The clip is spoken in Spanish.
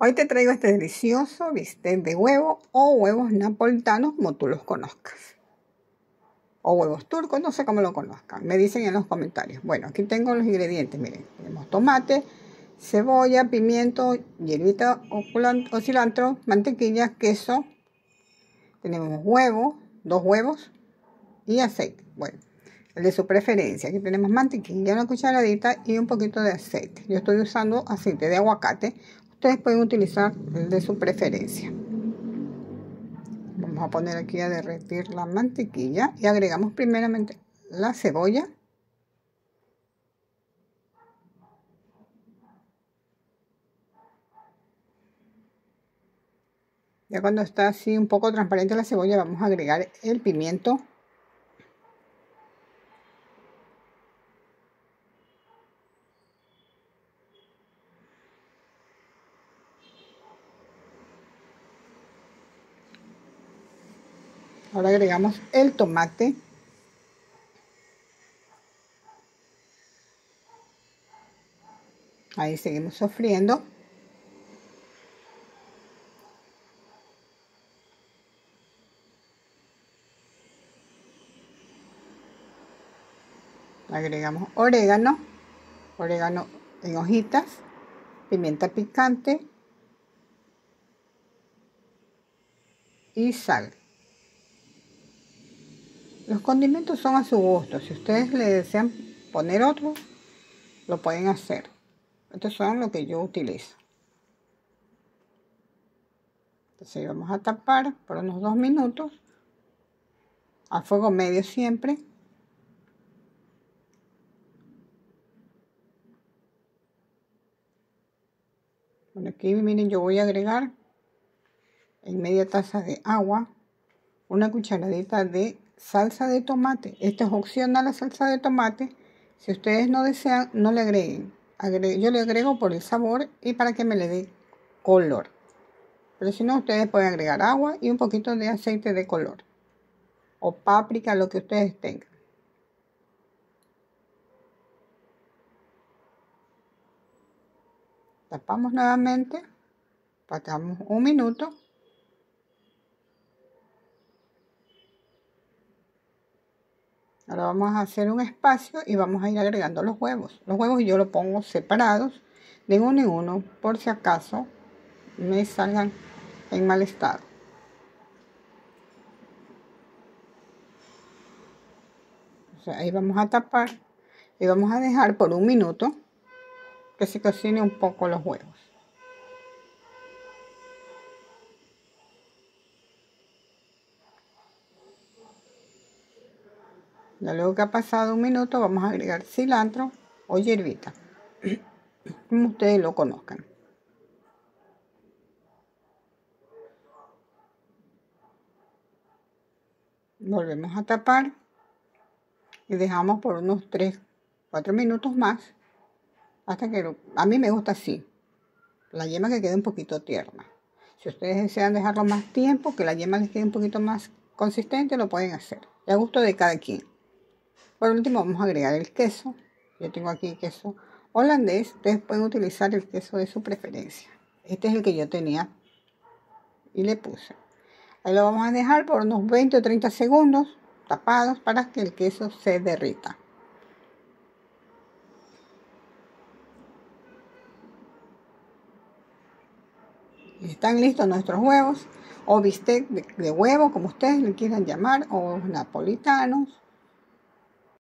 Hoy te traigo este delicioso bistec de huevo o huevos napolitanos como tú los conozcas. O huevos turcos, no sé cómo lo conozcan. Me dicen en los comentarios. Bueno, aquí tengo los ingredientes. Miren, tenemos tomate, cebolla, pimiento, hierbita o cilantro, mantequilla, queso. Tenemos huevo, dos huevos y aceite. Bueno, el de su preferencia. Aquí tenemos mantequilla, una cucharadita y un poquito de aceite. Yo estoy usando aceite de aguacate Ustedes pueden utilizar el de su preferencia. Vamos a poner aquí a derretir la mantequilla y agregamos primeramente la cebolla. Ya cuando está así un poco transparente la cebolla vamos a agregar el pimiento Ahora agregamos el tomate. Ahí seguimos sofriendo. Agregamos orégano, orégano en hojitas, pimienta picante y sal. Los condimentos son a su gusto. Si ustedes le desean poner otro, lo pueden hacer. Estos son los que yo utilizo. Entonces vamos a tapar por unos dos minutos. A fuego medio siempre. Bueno, aquí miren, yo voy a agregar en media taza de agua una cucharadita de salsa de tomate. Esta es opcional la salsa de tomate. Si ustedes no desean, no le agreguen. yo le agrego por el sabor y para que me le dé color. Pero si no, ustedes pueden agregar agua y un poquito de aceite de color. O páprica, lo que ustedes tengan. Tapamos nuevamente. Pasamos un minuto. Ahora vamos a hacer un espacio y vamos a ir agregando los huevos. Los huevos yo los pongo separados de uno en uno por si acaso me salgan en mal estado. ahí vamos a tapar y vamos a dejar por un minuto que se cocine un poco los huevos. Ya luego que ha pasado un minuto vamos a agregar cilantro o hierbita, como ustedes lo conozcan. Volvemos a tapar y dejamos por unos 3, 4 minutos más hasta que a mí me gusta así, la yema que quede un poquito tierna. Si ustedes desean dejarlo más tiempo, que la yema les quede un poquito más consistente, lo pueden hacer. a gusto de cada quien. Por último vamos a agregar el queso. Yo tengo aquí queso holandés. Ustedes pueden utilizar el queso de su preferencia. Este es el que yo tenía y le puse. Ahí lo vamos a dejar por unos 20 o 30 segundos tapados para que el queso se derrita. Están listos nuestros huevos o bistec de, de huevo, como ustedes le quieran llamar, o napolitanos